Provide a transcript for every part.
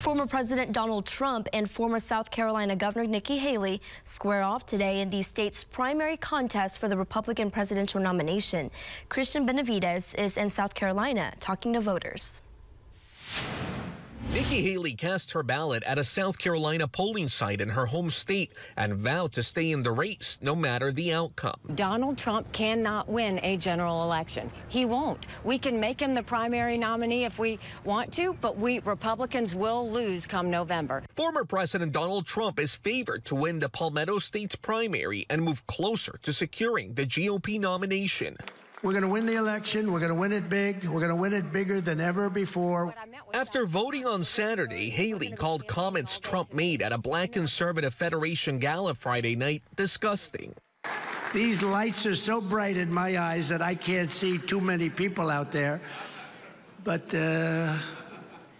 Former President Donald Trump and former South Carolina Governor Nikki Haley square off today in the state's primary contest for the Republican presidential nomination. Cristian Benavides is in South Carolina talking to voters. Nikki Haley cast her ballot at a South Carolina polling site in her home state and vowed to stay in the race no matter the outcome. Donald Trump cannot win a general election. He won't. We can make him the primary nominee if we want to, but we Republicans will lose come November. Former President Donald Trump is favored to win the Palmetto State's primary and move closer to securing the GOP nomination. We're going to win the election. We're going to win it big. We're going to win it bigger than ever before. After voting on Saturday, Haley called comments Trump made at a Black Conservative Federation gala Friday night disgusting. These lights are so bright in my eyes that I can't see too many people out there. But, uh,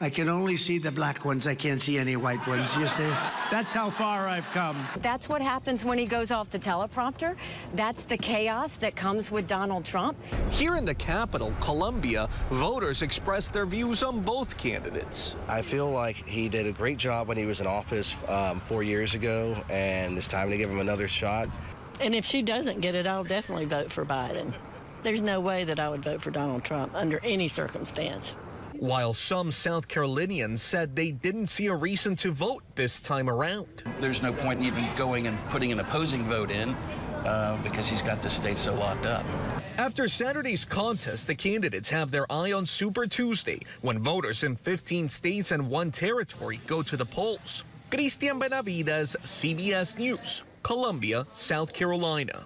I can only see the black ones. I can't see any white ones, you see? That's how far I've come. That's what happens when he goes off the teleprompter. That's the chaos that comes with Donald Trump. Here in the capital, Columbia, voters expressed their views on both candidates. I feel like he did a great job when he was in office um, four years ago, and it's time to give him another shot. And if she doesn't get it, I'll definitely vote for Biden. There's no way that I would vote for Donald Trump under any circumstance while some South Carolinians said they didn't see a reason to vote this time around. There's no point in even going and putting an opposing vote in. Uh, because he's got the state so locked up. After Saturday's contest, the candidates have their eye on Super Tuesday when voters in 15 states and one territory go to the polls. Cristian Benavides, CBS News, Columbia, South Carolina.